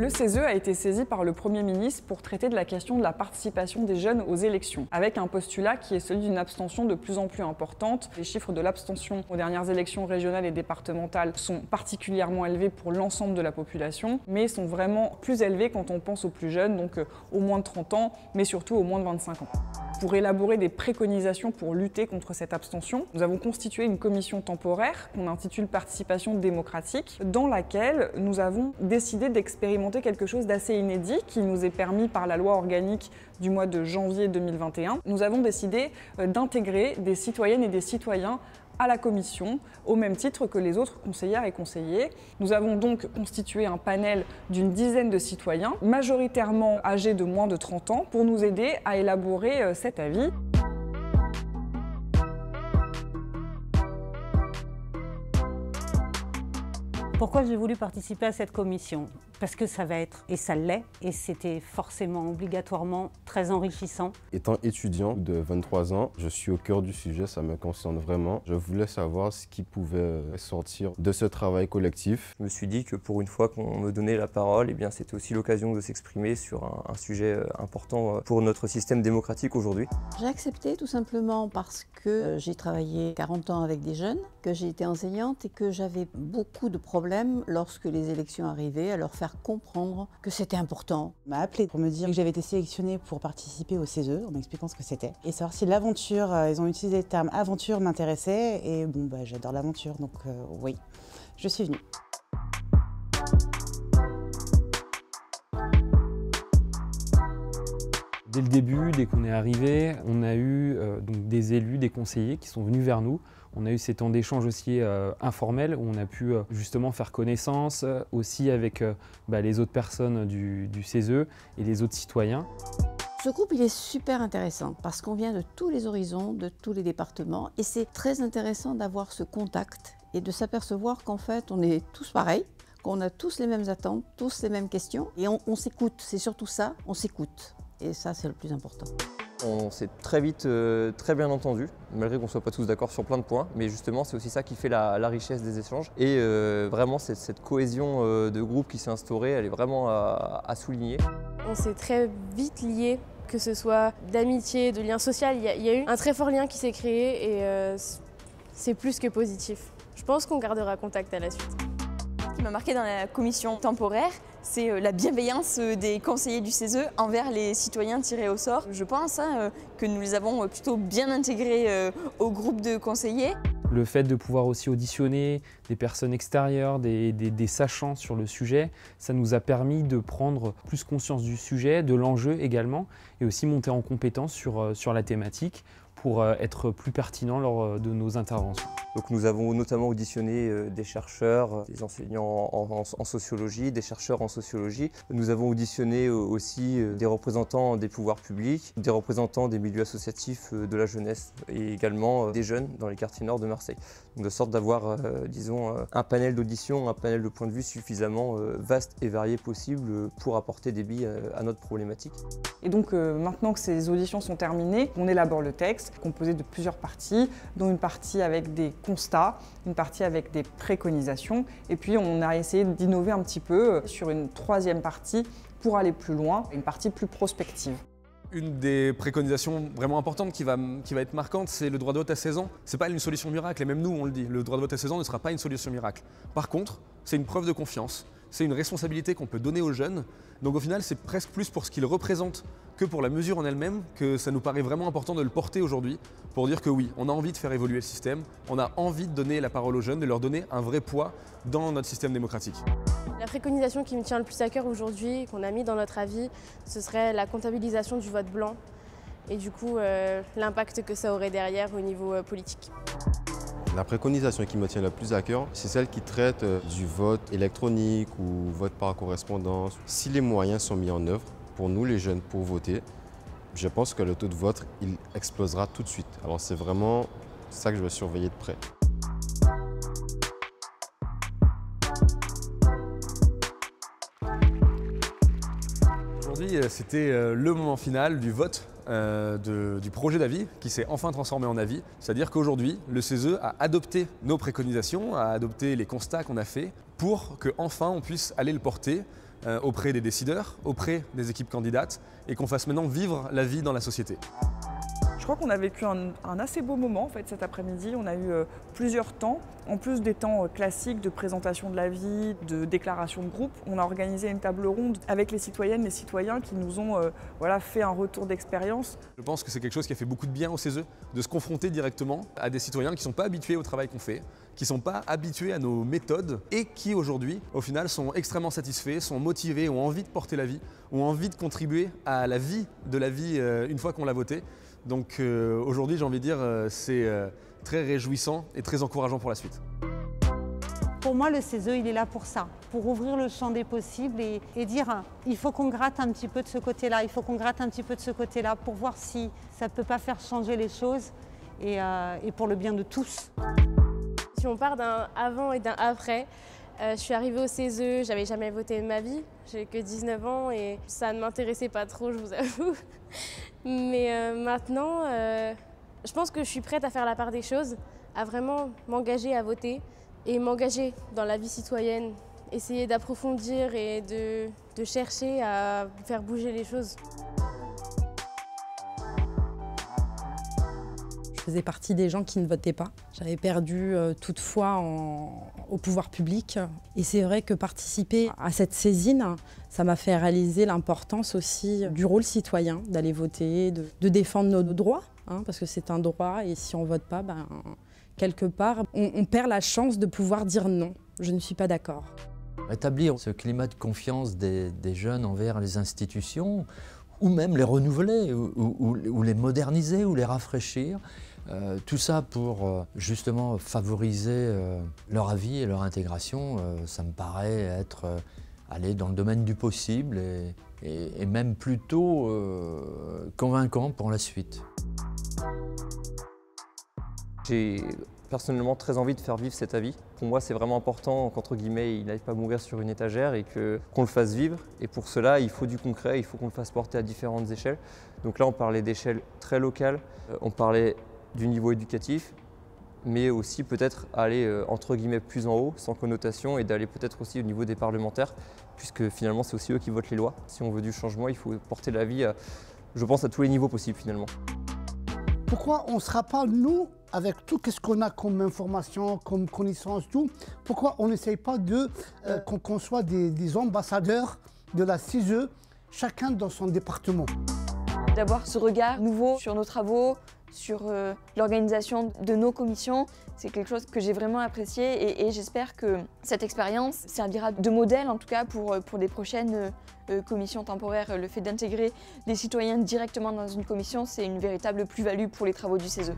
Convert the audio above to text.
Le CESE a été saisi par le Premier ministre pour traiter de la question de la participation des jeunes aux élections, avec un postulat qui est celui d'une abstention de plus en plus importante. Les chiffres de l'abstention aux dernières élections régionales et départementales sont particulièrement élevés pour l'ensemble de la population, mais sont vraiment plus élevés quand on pense aux plus jeunes, donc euh, au moins de 30 ans, mais surtout au moins de 25 ans. Pour élaborer des préconisations pour lutter contre cette abstention, nous avons constitué une commission temporaire qu'on intitule Participation démocratique, dans laquelle nous avons décidé d'expérimenter quelque chose d'assez inédit qui nous est permis par la loi organique du mois de janvier 2021. Nous avons décidé euh, d'intégrer des citoyennes et des citoyens à la commission, au même titre que les autres conseillères et conseillers. Nous avons donc constitué un panel d'une dizaine de citoyens, majoritairement âgés de moins de 30 ans, pour nous aider à élaborer euh, cet avis. Pourquoi j'ai voulu participer à cette commission? Parce que ça va être, et ça l'est, et c'était forcément obligatoirement très enrichissant. Étant étudiant de 23 ans, je suis au cœur du sujet, ça me concerne vraiment. Je voulais savoir ce qui pouvait sortir de ce travail collectif. Je me suis dit que pour une fois qu'on me donnait la parole, eh bien c'était aussi l'occasion de s'exprimer sur un, un, sujet euh, important euh, pour notre système démocratique aujourd'hui. J'ai accepté tout simplement parce que euh, j'ai travaillé 40 ans avec des jeunes, que j'ai été enseignante et que j'avais beaucoup de problèmes lorsque les élections arrivaient, à leur faire comprendre que c'était important. M'a appelé pour me dire que j'avais été sélectionnée pour participer au CESE, en m'expliquant ce que c'était. Et savoir si l'aventure, euh, ils ont utilisé le terme aventure, m'intéressait. Et bon, bah, j'adore l'aventure, donc euh, oui, je suis venue. Dès le début, dès qu'on est arrivé, on a eu euh, donc des élus, des conseillers qui sont venus vers nous. On a eu ces temps d'échange aussi euh, informels où on a pu euh, justement faire connaissance euh, aussi avec bah, les autres personnes du, du CESE et les autres citoyens. Ce groupe, il est super intéressant parce qu'on vient de tous les horizons, de tous les départements et c'est très intéressant d'avoir ce contact et de s'apercevoir qu'en fait, on est tous pareils, qu'on a tous les mêmes attentes, tous les mêmes questions et on s'écoute. C'est surtout ça, on s'écoute. Et ça, c'est le plus important. On s'est très vite euh, très bien entendu, malgré qu'on ne soit pas tous d'accord sur plein de points, mais justement c'est aussi ça qui fait la, la richesse des échanges. Et euh, vraiment cette, cette cohésion euh, de groupe qui s'est instaurée, elle est vraiment à, à souligner. On s'est très vite liés, que ce soit d'amitié, de lien social, il y, y, a eu un très fort lien qui s'est créé et euh, c'est plus que positif. Je pense qu'on gardera contact à la suite. Ce qui m'a marqué dans la commission temporaire, c'est euh, la bienveillance euh, des conseillers du CESE envers les citoyens tirés au sort. Je pense hein, que nous les avons plutôt bien intégrés au groupe de conseillers. Le fait de pouvoir aussi auditionner des personnes extérieures, des, des, des, sachants sur le sujet, ça nous a permis de prendre plus conscience du sujet, de l'enjeu également, et aussi monter en compétence sur la thématique pour être plus pertinent lors de nos interventions. Nous avons notamment auditionné euh, des chercheurs, des enseignants en, sociologie, des chercheurs en sociologie. Nous avons auditionné euh, aussi euh, des représentants des pouvoirs publics, des représentants des milieux associatifs de la jeunesse et également des jeunes dans les quartiers nord de Marseille. De sorte d'avoir, disons, un panel d'audition, un panel de points de vue suffisamment vaste et varié possible pour apporter des billes à notre problématique. Et donc maintenant que ces auditions sont terminées, on élabore le texte composé de plusieurs parties, dont une partie avec des constats, une partie avec des préconisations, et puis on a essayé d'innover un petit peu sur une troisième partie pour aller plus loin, une partie plus prospective. Une des préconisations vraiment importantes qui va, être marquante, c'est le droit de vote à 16 ans. C'est pas une solution miracle, et même nous on le dit, le droit de vote à 16 ans ne sera pas une solution miracle. Par contre, c'est une preuve de confiance, c'est une responsabilité qu'on peut donner aux jeunes. Donc au final, c'est presque plus pour ce qu'ils représentent que pour la mesure en elle-même que ça nous paraît vraiment important de le porter aujourd'hui pour dire que oui, on a envie de faire évoluer le système, on a envie de donner la parole aux jeunes, de leur donner un vrai poids dans notre système démocratique. La préconisation qui me tient le plus à cœur aujourd'hui, qu'on a mis dans notre avis, ce serait la comptabilisation du vote blanc et du coup euh, l'impact que ça aurait derrière au niveau euh, politique. La préconisation qui me tient le plus à cœur, c'est celle qui traite euh, du vote électronique ou vote par correspondance. Si les moyens sont mis en œuvre pour nous les jeunes pour voter, je pense que le taux de vote il explosera tout de suite. Alors c'est vraiment ça que je vais surveiller de près. C'était euh, le moment final du vote euh, du projet d'avis qui s'est enfin transformé en avis. C'est-à-dire qu'aujourd'hui, le CESE a adopté nos préconisations, a adopté les constats qu'on a faits pour qu'enfin on puisse aller le porter euh, auprès des décideurs, auprès des équipes candidates, et qu'on fasse maintenant vivre la vie dans la société. Je crois qu'on a vécu un, assez beau moment en fait cet après-midi. On a eu euh, plusieurs temps, en plus des temps euh, classiques de présentation de la vie, de déclaration de groupe. On a organisé une table ronde avec les citoyennes, les citoyens qui nous ont euh, voilà, fait un retour d'expérience. Je pense que c'est quelque chose qui a fait beaucoup de bien au CESE, de se confronter directement à des citoyens qui ne sont pas habitués au travail qu'on fait, qui ne sont pas habitués à nos méthodes et qui aujourd'hui, au final, sont extrêmement satisfaits, sont motivés, ont envie de porter la vie, ont envie de contribuer à la vie de la vie une fois qu'on l'a voté. Donc euh, aujourd'hui, j'ai envie de dire, euh, c'est euh, très réjouissant et très encourageant pour la suite. Pour moi, le CESE, il est là pour ça, pour ouvrir le champ des possibles et, dire il faut qu'on gratte un petit peu de ce côté-là, il faut qu'on gratte un petit peu de ce côté-là pour voir si ça ne peut pas faire changer les choses et, et pour le bien de tous. Si on part d'un avant et d'un après, je suis arrivée au CESE, j'avais jamais voté de ma vie, j'ai que 19 ans et ça ne m'intéressait pas trop, je vous avoue. Mais euh, maintenant, euh, je pense que je suis prête à faire la part des choses, à vraiment m'engager à voter et m'engager dans la vie citoyenne, essayer d'approfondir et de chercher à faire bouger les choses. Faisais partie des gens qui ne votaient pas. J'avais perdu euh, toute foi au pouvoir public. Et c'est vrai que participer à cette saisine, ça m'a fait réaliser l'importance aussi du rôle citoyen, d'aller voter, de, défendre nos droits, hein, parce que c'est un droit. Et si on ne vote pas, ben, quelque part, on, perd la chance de pouvoir dire non. Je ne suis pas d'accord. Rétablir ce climat de confiance des, jeunes envers les institutions, ou même les renouveler, ou les moderniser, ou les rafraîchir, euh, tout ça pour euh, justement favoriser euh, leur avis et leur intégration, ça me paraît être aller dans le domaine du possible et, même plutôt convaincant pour la suite. J'ai personnellement très envie de faire vivre cet avis. Pour moi, c'est vraiment important qu'entre guillemets, il n'aille pas mourir sur une étagère et qu'on le fasse vivre. Et pour cela, il faut du concret, il faut qu'on le fasse porter à différentes échelles. Donc là, on parlait d'échelle très locale, on parlait du niveau éducatif, mais aussi peut-être aller euh, entre guillemets plus en haut, sans connotation, et d'aller peut-être aussi au niveau des parlementaires, puisque finalement c'est aussi eux qui votent les lois. Si on veut du changement, il faut porter la vie, je pense, à tous les niveaux possibles finalement. Pourquoi on ne sera pas, nous, avec tout ce qu'on a comme information, comme connaissance, tout, pourquoi on n'essaye pas de euh, qu'on soit des, des ambassadeurs de la CISE, chacun dans son département? D'avoir ce regard nouveau sur nos travaux, sur euh, l'organisation de nos commissions. C'est quelque chose que j'ai vraiment apprécié et, j'espère que cette expérience servira de modèle en tout cas pour, euh, pour des prochaines euh, commissions temporaires. Le fait d'intégrer des citoyens directement dans une commission, c'est une véritable plus-value pour les travaux du CESE.